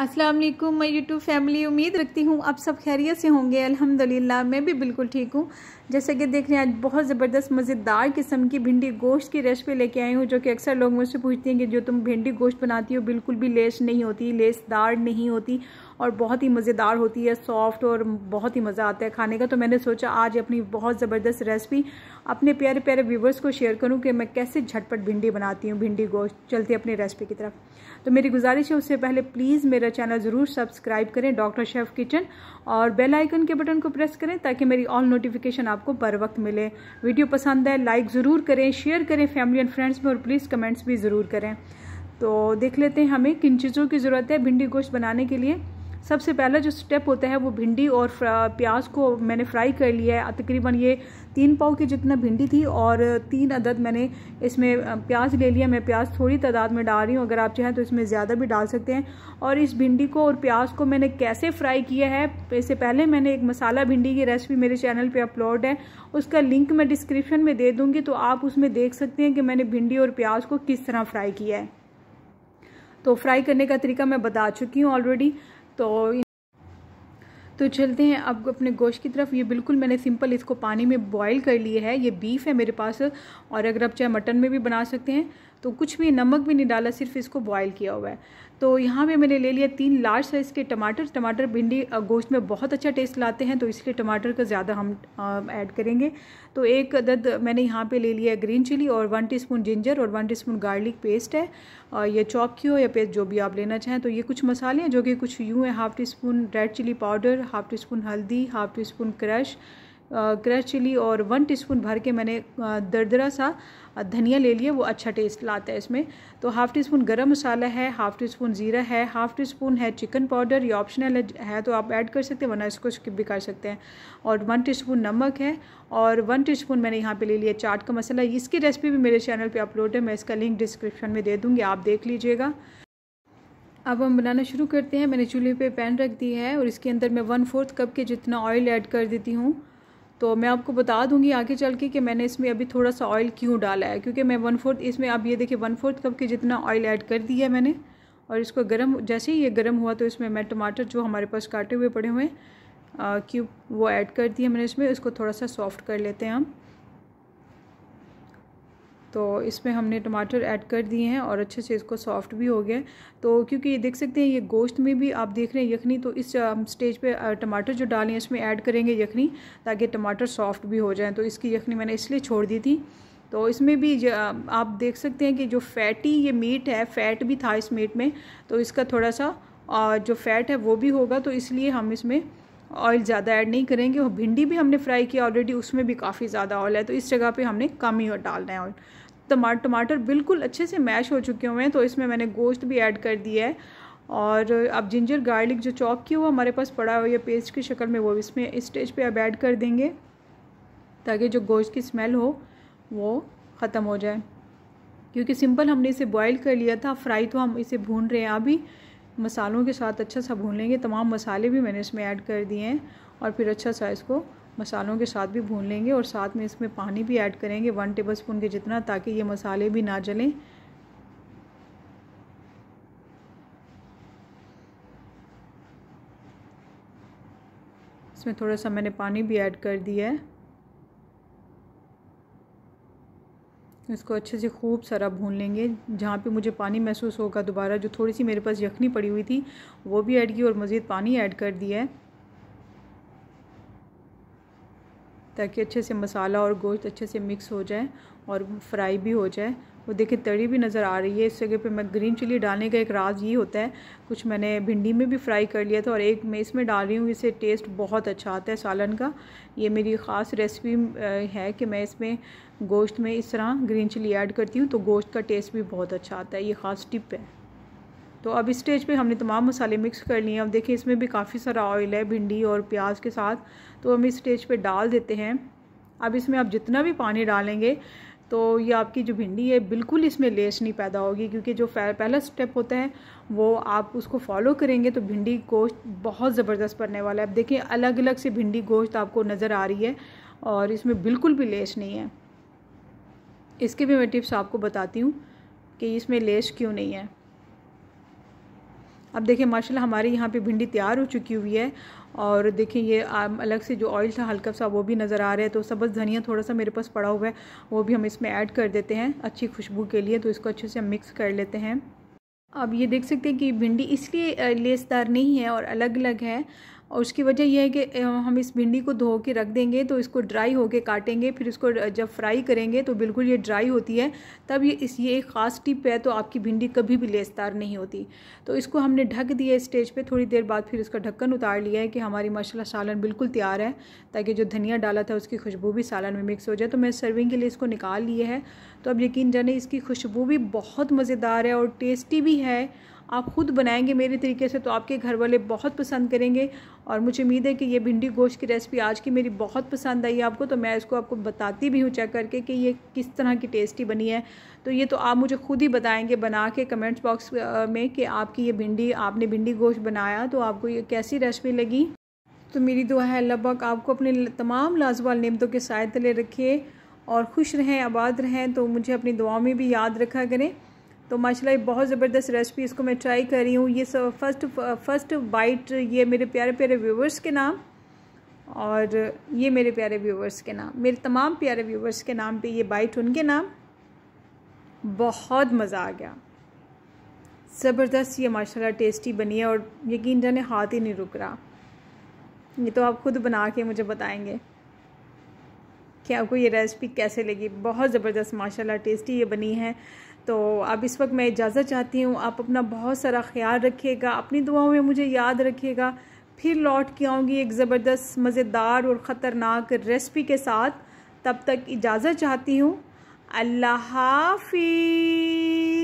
अस्सलाम वालेकुम मैं यूट्यूब फैमिली उम्मीद रखती हूँ आप सब खैरियत से होंगे। अल्हम्दुलिल्लाह, मैं भी बिल्कुल ठीक हूँ। जैसे कि देख रहे हैं आज बहुत ज़बरदस्त मज़ेदार किस्म की भिंडी गोश्त की रेसिपी लेके आई हूँ, जो कि अक्सर लोग मुझसे पूछते हैं कि जो तुम भिंडी गोश्त बनाती हो, बिल्कुल भी लेस नहीं होती, लेसदार नहीं होती और बहुत ही मज़ेदार होती है सॉफ्ट और बहुत ही मज़ा आता है खाने का। तो मैंने सोचा आज अपनी बहुत ज़बरदस्त रेसिपी अपने प्यारे प्यारे व्यूवर्स को शेयर करूँ कि मैं कैसे झटपट भिंडी बनाती हूँ, भिंडी गोश्त। चलती अपनी रेसिपी की तरफ़। तो मेरी गुजारिश है, उससे पहले प्लीज़ मेरा चैनल ज़रूर सब्सक्राइब करें डॉक्टर शेफ़ किचन और बेल आइकन के बटन को प्रेस करें, ताकि मेरी ऑल नोटिफिकेशन आपको बर वक्त मिले। वीडियो पसंद है लाइक ज़रूर करें शेयर करें फैमिली एंड फ्रेंड्स में और प्लीज़ कमेंट्स भी ज़रूर करें। तो देख लेते हैं हमें किन चीज़ों की ज़रूरत है भिंडी गोश्त बनाने के लिए। सबसे पहला जो स्टेप होता है वो भिंडी और प्याज को मैंने फ्राई कर लिया है। तकरीबन ये तीन पाव की जितना भिंडी थी और तीन अदद मैंने इसमें प्याज ले लिया। मैं प्याज थोड़ी तादाद में डाल रही हूँ, अगर आप चाहें तो इसमें ज़्यादा भी डाल सकते हैं। और इस भिंडी को और प्याज को मैंने कैसे फ्राई किया है, इससे पहले मैंने एक मसाला भिंडी की रेसिपी मेरे चैनल पर अपलोड है। उसका लिंक मैं डिस्क्रिप्शन में दे दूँगी तो आप उसमें देख सकते हैं कि मैंने भिंडी और प्याज को किस तरह फ्राई किया है। तो फ्राई करने का तरीका मैं बता चुकी हूँ ऑलरेडी तो तो चलते हैं अब अपने गोश्त की तरफ़। ये बिल्कुल मैंने सिंपल इसको पानी में बॉईल कर लिए है। ये बीफ है मेरे पास और अगर आप चाहे मटन में भी बना सकते हैं। तो कुछ भी नमक भी नहीं डाला, सिर्फ़ इसको बॉयल किया हुआ है। तो यहाँ पे मैंने ले लिया तीन लार्ज साइज़ के टमाटर। टमाटर भिंडी गोश्त में बहुत अच्छा टेस्ट लाते हैं तो इसलिए टमाटर का ज़्यादा हम ऐड करेंगे। तो एक अदद मैंने यहाँ पे ले लिया ग्रीन चिली और वन टीस्पून जिंजर और वन टीस्पून गार्लिक पेस्ट है। ये चॉप की हो या पेस्ट जो भी आप लेना चाहें। तो ये कुछ मसाले हैं जो कि कुछ यूँ हैं half teaspoon red chilli powder half teaspoon हल्दी half teaspoon crush crush chilli और वन टीस्पून भर के मैंने दरदरा सा धनिया ले लिया वो अच्छा टेस्ट लाता है इसमें। तो हाफ़ टी स्पून गर्म मसाला है, हाफ़ टी स्पून ज़ीरा है, हाफ़ टी स्पून है चिकन पाउडर, ये ऑप्शनल है तो आप ऐड कर सकते हैं, वरना इसको स्किप भी कर सकते हैं। और वन टी स्पून नमक है, और वन टी स्पून मैंने यहाँ पे ले लिया चाट का मसाला। इसकी रेसिपी भी मेरे चैनल पर अपलोड है, मैं इसका लिंक डिस्क्रिप्शन में दे दूँगी, आप देख लीजिएगा। अब हम बनाना शुरू करते हैं। मैंने चूल्हे पे पैन रख दी है, और इसके अंदर मैं वन फोर्थ कप के जितना ऑयल ऐड कर देती हूँ। तो मैं आपको बता दूँगी आगे चल के कि मैंने इसमें अभी थोड़ा सा ऑयल क्यों डाला है, क्योंकि मैं वन फोर्थ इसमें आप ये देखिए वन फोर्थ कप के जितना ऑयल ऐड कर दिया है मैंने, और इसको गर्म, जैसे ही ये गर्म हुआ तो इसमें मैं टमाटर जो हमारे पास काटे हुए पड़े हुए हैं क्यूब वो ऐड कर दिया मैंने इसमें, इसको थोड़ा सा सॉफ्ट कर लेते हैं हम। तो इसमें हमने टमाटर ऐड कर दिए हैं और अच्छे से इसको सॉफ्ट भी हो गया तो क्योंकि ये देख सकते हैं, ये गोश्त में भी आप देख रहे हैं यखनी तो इस स्टेज पे टमाटर जो डालें इसमें ऐड करेंगे यखनी ताकि टमाटर सॉफ्ट भी हो जाए। तो इसकी यखनी मैंने इसलिए छोड़ दी थी। तो इसमें भी आप देख सकते हैं कि जो फैटी ये मीट है, फ़ैट भी था इस मीट में तो इसका थोड़ा सा जो फ़ैट है वो भी होगा। तो इसलिए हम इसमें ऑयल ज़्यादा ऐड नहीं करेंगे और भिंडी भी हमने फ्राई किया ऑलरेडी, उसमें भी काफ़ी ज़्यादा ऑयल है। तो इस जगह पे हमने कम ही डालना है ऑयल। टमाटर बिल्कुल अच्छे से मैश हो चुके हुए हैं तो इसमें मैंने गोश्त भी ऐड कर दिया है। और अब जिंजर गार्लिक जो चॉप किया हुआ हमारे पास पड़ा हुआ है पेस्ट की शक्ल में वो इसमें, इस स्टेज पे अब ऐड कर देंगे, ताकि जो गोश्त की स्मेल हो, वो ख़त्म हो जाए। क्योंकि सिंपल हमने इसे बॉईल कर लिया था, फ्राई तो हम इसे भून रहे हैं अभी, मसालों के साथ अच्छा सा भून लेंगे, तमाम मसाले भी मैंने इसमें ऐड कर दिए हैं, और फिर अच्छा सा इसको मसालों के साथ भी भून लेंगे और साथ में इसमें पानी भी ऐड करेंगे वन टेबल स्पून के जितना, ताकि ये मसाले भी ना जलें। इसमें थोड़ा सा मैंने पानी भी ऐड कर दिया है। इसको अच्छे से खूब सारा भून लेंगे। जहाँ पे मुझे पानी महसूस होगा दोबारा, जो थोड़ी सी मेरे पास यखनी पड़ी हुई थी, वो भी ऐड की और मज़ीद पानी ऐड कर दिया है। ताकि अच्छे से मसाला और गोश्त अच्छे से मिक्स हो जाए और फ्राई भी हो जाए। वो देखिए तड़ी भी नज़र आ रही है। इस जगह पे मैं ग्रीन चिली डालने का एक राज ये होता है, कुछ मैंने भिंडी में भी फ्राई कर लिया था और एक मैं इसमें डाल रही हूँ, इससे टेस्ट बहुत अच्छा आता है सालन का। ये मेरी ख़ास रेसिपी है कि मैं इसमें गोश्त में इस तरह ग्रीन चिली ऐड करती हूँ तो गोश्त का टेस्ट भी बहुत अच्छा आता है। ये ख़ास टिप है। तो अब इस स्टेज पे हमने तमाम मसाले मिक्स कर लिए हैं। अब देखिए, इसमें भी काफ़ी सारा ऑयल है, भिंडी और प्याज के साथ। तो हम इस स्टेज पे डाल देते हैं। अब इसमें आप जितना भी पानी डालेंगे तो ये आपकी जो भिंडी है, बिल्कुल इसमें लेस नहीं पैदा होगी, क्योंकि जो पहला स्टेप होता है, वो आप उसको फॉलो करेंगे तो भिंडी गोश्त बहुत ज़बरदस्त पड़ने वाला है। अब देखिए अलग अलग से भिंडी गोश्त आपको नज़र आ रही है, और इसमें बिल्कुल भी लेस नहीं है। इसके भी मैं टिप्स आपको बताती हूँ कि इसमें लेस क्यों नहीं है। अब देखिए, माशाल्लाह हमारे यहाँ पे भिंडी तैयार हो चुकी हुई है और देखिए, ये अलग से जो ऑयल था, हल्का सा वो भी नज़र आ रहा है तो सबस धनिया थोड़ा सा मेरे पास पड़ा हुआ है, वो भी हम इसमें ऐड कर देते हैं अच्छी खुशबू के लिए तो इसको अच्छे से हम मिक्स कर लेते हैं। अब ये देख सकते हैं कि भिंडी इसलिए लेसदार नहीं है और अलग अलग है और उसकी वजह यह है कि हम इस भिंडी को धो के रख देंगे तो इसको ड्राई होके काटेंगे, फिर इसको जब फ्राई करेंगे तो बिल्कुल ये ड्राई होती है। तब ये इस, ये एक ख़ास टिप है तो आपकी भिंडी कभी भी लेसदार नहीं होती। तो इसको हमने ढक दिया स्टेज पे, थोड़ी देर बाद फिर इसका ढक्कन उतार लिया है कि हमारी माशाल्लाह सालन बिल्कुल तैयार है, ताकि जो धनिया डाला था उसकी खुशबू भी सालन में मिक्स हो जाए। तो मैं सर्विंग के लिए इसको निकाल लिए है। तो अब यकीन जाने इसकी खुशबू भी बहुत मज़ेदार है और टेस्टी भी है। आप ख़ुद बनाएँगे मेरे तरीके से तो आपके घर वाले बहुत पसंद करेंगे। और मुझे उम्मीद है कि ये भिंडी गोश्त की रेसिपी आज की मेरी बहुत पसंद आई आपको तो मैं इसको आपको बताती भी हूँ चेक करके कि ये किस तरह की टेस्टी बनी है। तो ये तो आप मुझे खुद ही बताएँगे बना के कमेंट्स बॉक्स में कि आपकी ये भिंडी, आपने भिंडी गोश्त बनाया तो आपको ये कैसी रेसिपी लगी। तो मेरी दुआ है, अल्लाह आपको अपने तमाम लाजवाल नियमतों के साय तले रखिए और खुश रहें, आबाद रहें तो मुझे अपनी दुआओं में भी याद रखा करें। तो माशाल्लाह बहुत ज़बरदस्त रेसिपी इसको मैं ट्राई कर रही हूँ। ये सब फ़र्स्ट फ़र्स्ट बाइट ये मेरे प्यारे प्यारे व्यूवर्स के नाम और ये मेरे प्यारे व्यूवर्स के नाम। मेरे तमाम प्यारे व्यूवर्स के नाम पे ये बाइट उनके नाम। बहुत मज़ा आ गया। ज़बरदस्त ये माशाल्लाह टेस्टी बनी है और यकीन जाने हाथ ही नहीं रुक रहा। ये तो आप खुद बना के मुझे बताएँगे। कि आपको ये रेसिपी कैसे लगी? बहुत ज़बरदस्त, माशाल्लाह टेस्टी ये बनी है। तो अब इस वक्त मैं इजाज़त चाहती हूँ, आप अपना बहुत सारा ख्याल रखिएगा, अपनी दुआओं में मुझे याद रखिएगा। फिर लौट के आऊँगी एक ज़बरदस्त, मज़ेदार और ख़तरनाक रेसिपी के साथ। तब तक इजाज़त चाहती हूँ। अल्लाह हाफिज़।